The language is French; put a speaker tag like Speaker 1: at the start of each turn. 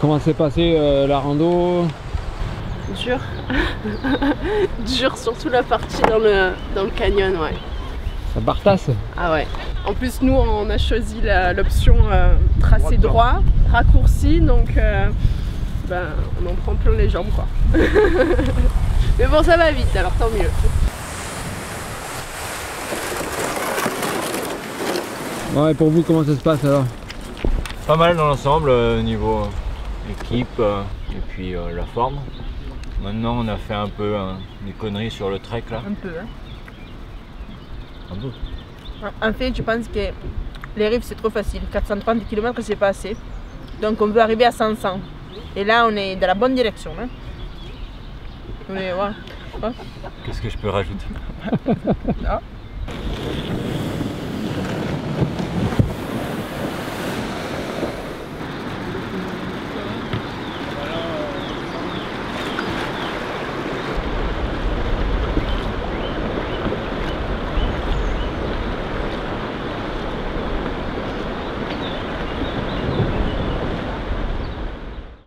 Speaker 1: Comment s'est passé euh, la rando?
Speaker 2: Dur. Dur, surtout la partie dans le, canyon, ouais.
Speaker 1: Ça bartasse
Speaker 2: Ah ouais. En plus, nous, on a choisi l'option euh, tracé droit, raccourci, donc... Euh, ben, on en prend plein les jambes, quoi. Mais bon, ça va vite, alors tant mieux.
Speaker 1: Ouais, pour vous, comment ça se passe alors?
Speaker 3: Pas mal dans l'ensemble, euh, niveau équipe euh, et puis euh, la forme. Maintenant, on a fait un peu euh, des conneries sur le trek là.
Speaker 4: Un peu. Hein.
Speaker 3: Un peu.
Speaker 4: En fait, je pense que les rives c'est trop facile. 430 km c'est pas assez. Donc on veut arriver à 500. Et là on est dans la bonne direction. Hein. Mais ouais.
Speaker 3: Qu'est-ce que je peux rajouter?
Speaker 4: Ah.